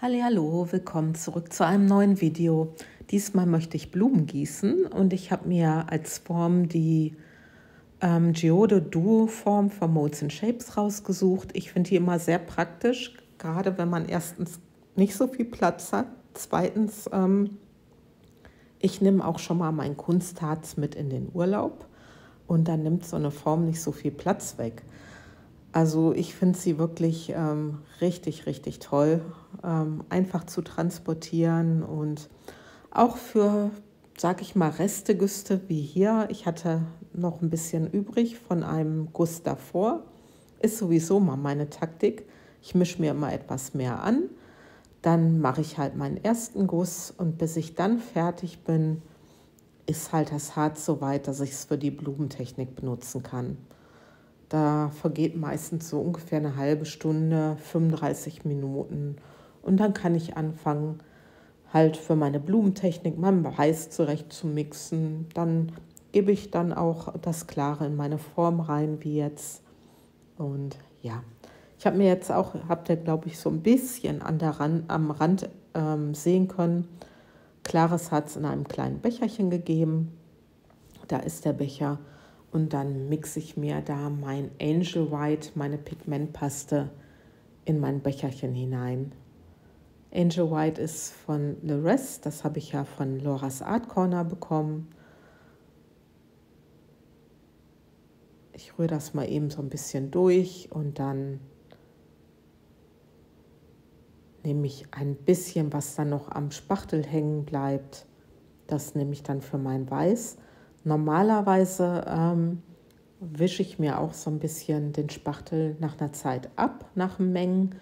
Hallo, willkommen zurück zu einem neuen Video. Diesmal möchte ich Blumen gießen und ich habe mir als Form die ähm, Geode Duo Form von Molds and Shapes rausgesucht. Ich finde die immer sehr praktisch, gerade wenn man erstens nicht so viel Platz hat, zweitens ähm, ich nehme auch schon mal mein Kunstharz mit in den Urlaub und dann nimmt so eine Form nicht so viel Platz weg. Also ich finde sie wirklich ähm, richtig, richtig toll, ähm, einfach zu transportieren und auch für, sag ich mal, Restegüste wie hier. Ich hatte noch ein bisschen übrig von einem Guss davor. Ist sowieso mal meine Taktik. Ich mische mir immer etwas mehr an. Dann mache ich halt meinen ersten Guss und bis ich dann fertig bin, ist halt das Harz so weit, dass ich es für die Blumentechnik benutzen kann. Da vergeht meistens so ungefähr eine halbe Stunde, 35 Minuten. Und dann kann ich anfangen, halt für meine Blumentechnik mein Weiß zurecht zu mixen. Dann gebe ich dann auch das Klare in meine Form rein, wie jetzt. Und ja, ich habe mir jetzt auch, habt ihr glaube ich so ein bisschen an der Rand, am Rand ähm, sehen können, klares Harz in einem kleinen Becherchen gegeben. Da ist der Becher und dann mixe ich mir da mein Angel White, meine Pigmentpaste, in mein Becherchen hinein. Angel White ist von Le Rest, das habe ich ja von Laura's Art Corner bekommen. Ich rühre das mal eben so ein bisschen durch und dann nehme ich ein bisschen, was dann noch am Spachtel hängen bleibt. Das nehme ich dann für mein Weiß. Normalerweise ähm, wische ich mir auch so ein bisschen den Spachtel nach einer Zeit ab, nach Mengen,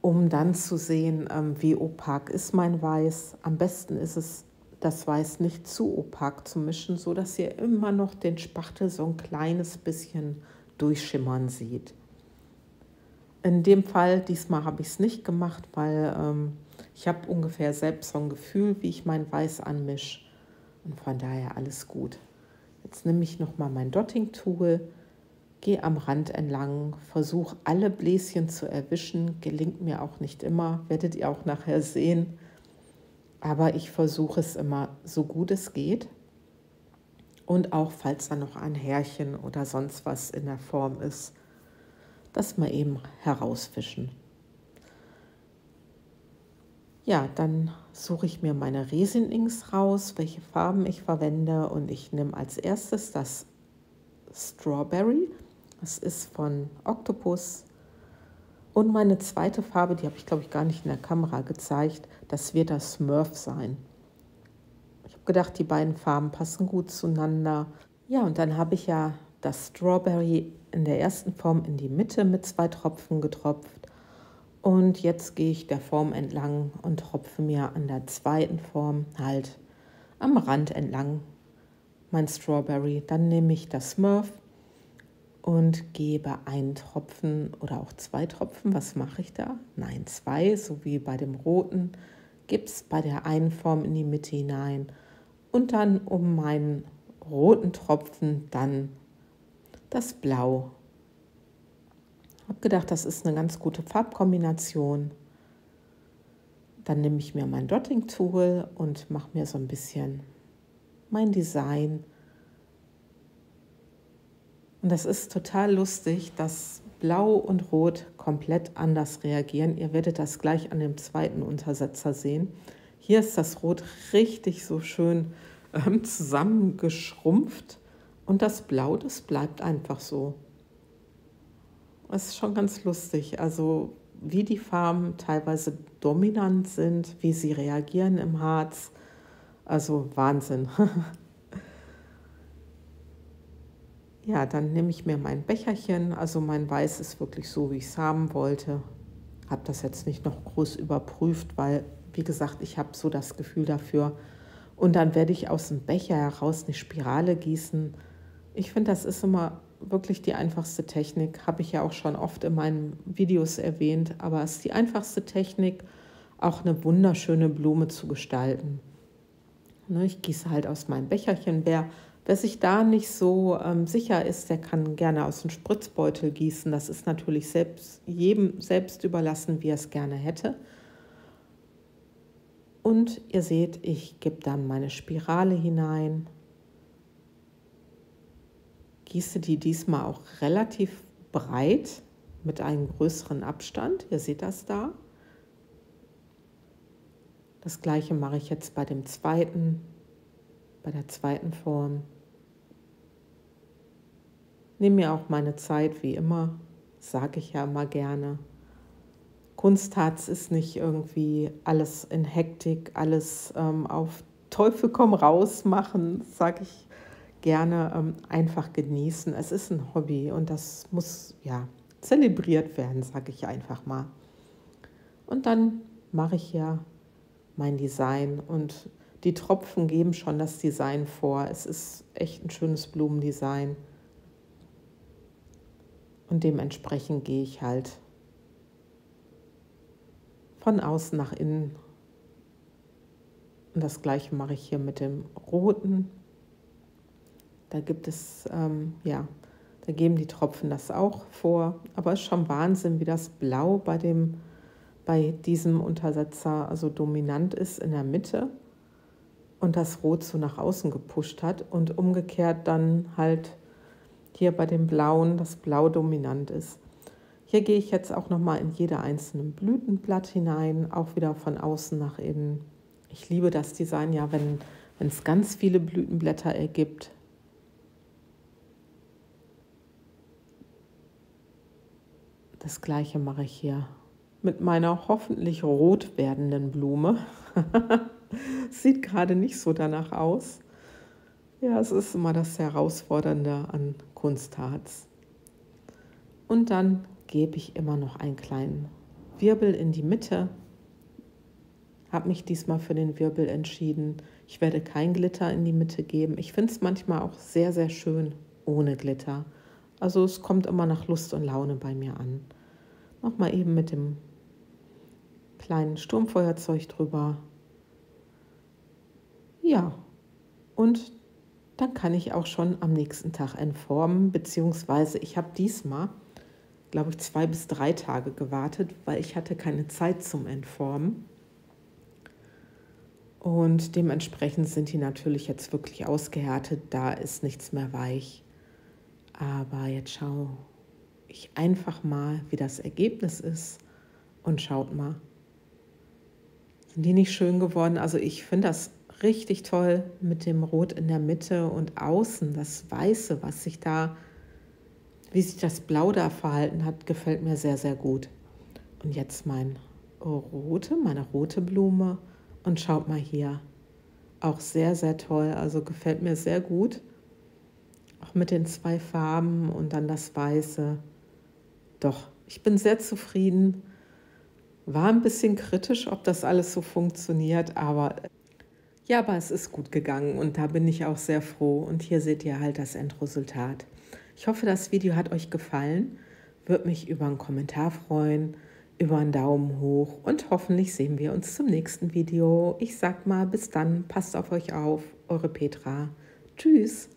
um dann zu sehen, ähm, wie opak ist mein Weiß. Am besten ist es, das Weiß nicht zu opak zu mischen, so dass ihr immer noch den Spachtel so ein kleines bisschen durchschimmern sieht. In dem Fall, diesmal habe ich es nicht gemacht, weil ähm, ich habe ungefähr selbst so ein Gefühl, wie ich mein Weiß anmische. Und von daher alles gut. Jetzt nehme ich nochmal mein Dotting-Tool, gehe am Rand entlang, versuche alle Bläschen zu erwischen. Gelingt mir auch nicht immer, werdet ihr auch nachher sehen. Aber ich versuche es immer so gut es geht. Und auch falls da noch ein Härchen oder sonst was in der Form ist, das mal eben herausfischen. Ja, dann suche ich mir meine Resin-Inks raus, welche Farben ich verwende und ich nehme als erstes das Strawberry. Das ist von Octopus. Und meine zweite Farbe, die habe ich glaube ich gar nicht in der Kamera gezeigt, das wird das Smurf sein. Ich habe gedacht, die beiden Farben passen gut zueinander. Ja, und dann habe ich ja das Strawberry in der ersten Form in die Mitte mit zwei Tropfen getropft und jetzt gehe ich der Form entlang und tropfe mir an der zweiten Form halt am Rand entlang mein Strawberry. Dann nehme ich das Smurf und gebe einen Tropfen oder auch zwei Tropfen. Was mache ich da? Nein, zwei, so wie bei dem roten. Gebe es bei der einen Form in die Mitte hinein und dann um meinen roten Tropfen dann das Blau habe gedacht, das ist eine ganz gute Farbkombination. Dann nehme ich mir mein Dotting-Tool und mache mir so ein bisschen mein Design. Und das ist total lustig, dass Blau und Rot komplett anders reagieren. Ihr werdet das gleich an dem zweiten Untersetzer sehen. Hier ist das Rot richtig so schön ähm, zusammengeschrumpft und das Blau, das bleibt einfach so. Ist schon ganz lustig. Also wie die Farben teilweise dominant sind, wie sie reagieren im Harz. Also Wahnsinn. ja, dann nehme ich mir mein Becherchen. Also mein Weiß ist wirklich so, wie ich es haben wollte. Habe das jetzt nicht noch groß überprüft, weil, wie gesagt, ich habe so das Gefühl dafür. Und dann werde ich aus dem Becher heraus eine Spirale gießen. Ich finde, das ist immer wirklich die einfachste Technik, habe ich ja auch schon oft in meinen Videos erwähnt, aber es ist die einfachste Technik, auch eine wunderschöne Blume zu gestalten. Ne, ich gieße halt aus meinem Becherchen. Wer, wer sich da nicht so ähm, sicher ist, der kann gerne aus dem Spritzbeutel gießen. Das ist natürlich selbst, jedem selbst überlassen, wie er es gerne hätte. Und ihr seht, ich gebe dann meine Spirale hinein, gieße die diesmal auch relativ breit mit einem größeren Abstand. Ihr seht das da. Das gleiche mache ich jetzt bei dem zweiten, bei der zweiten Form. Nehme mir auch meine Zeit, wie immer, sage ich ja immer gerne. Kunstharz ist nicht irgendwie alles in Hektik, alles ähm, auf Teufel komm raus machen, sage ich gerne, ähm, einfach genießen. Es ist ein Hobby und das muss ja zelebriert werden, sage ich einfach mal. Und dann mache ich ja mein Design und die Tropfen geben schon das Design vor. Es ist echt ein schönes Blumendesign. Und dementsprechend gehe ich halt von außen nach innen. Und das gleiche mache ich hier mit dem roten. Da gibt es, ähm, ja, da geben die Tropfen das auch vor. Aber es ist schon Wahnsinn, wie das Blau bei, dem, bei diesem Untersetzer also dominant ist in der Mitte und das Rot so nach außen gepusht hat und umgekehrt dann halt hier bei dem Blauen das Blau dominant ist. Hier gehe ich jetzt auch nochmal in jede einzelne Blütenblatt hinein, auch wieder von außen nach innen. Ich liebe das Design ja, wenn, wenn es ganz viele Blütenblätter ergibt. Das gleiche mache ich hier mit meiner hoffentlich rot werdenden Blume. Sieht gerade nicht so danach aus. Ja, es ist immer das Herausfordernde an Kunstharz. Und dann gebe ich immer noch einen kleinen Wirbel in die Mitte. Habe mich diesmal für den Wirbel entschieden. Ich werde kein Glitter in die Mitte geben. Ich finde es manchmal auch sehr, sehr schön ohne Glitter. Also es kommt immer nach Lust und Laune bei mir an. Nochmal eben mit dem kleinen Sturmfeuerzeug drüber. Ja, und dann kann ich auch schon am nächsten Tag entformen, beziehungsweise ich habe diesmal, glaube ich, zwei bis drei Tage gewartet, weil ich hatte keine Zeit zum Entformen. Und dementsprechend sind die natürlich jetzt wirklich ausgehärtet, da ist nichts mehr weich. Aber jetzt schaue ich einfach mal, wie das Ergebnis ist und schaut mal. Sind die nicht schön geworden? Also ich finde das richtig toll mit dem Rot in der Mitte und außen, das Weiße, was sich da, wie sich das Blau da verhalten hat, gefällt mir sehr, sehr gut. Und jetzt mein rote, meine rote Blume und schaut mal hier, auch sehr, sehr toll, also gefällt mir sehr gut. Auch mit den zwei Farben und dann das Weiße. Doch, ich bin sehr zufrieden. War ein bisschen kritisch, ob das alles so funktioniert, aber ja, aber es ist gut gegangen und da bin ich auch sehr froh. Und hier seht ihr halt das Endresultat. Ich hoffe, das Video hat euch gefallen. Würde mich über einen Kommentar freuen, über einen Daumen hoch und hoffentlich sehen wir uns zum nächsten Video. Ich sag mal, bis dann, passt auf euch auf, eure Petra. Tschüss.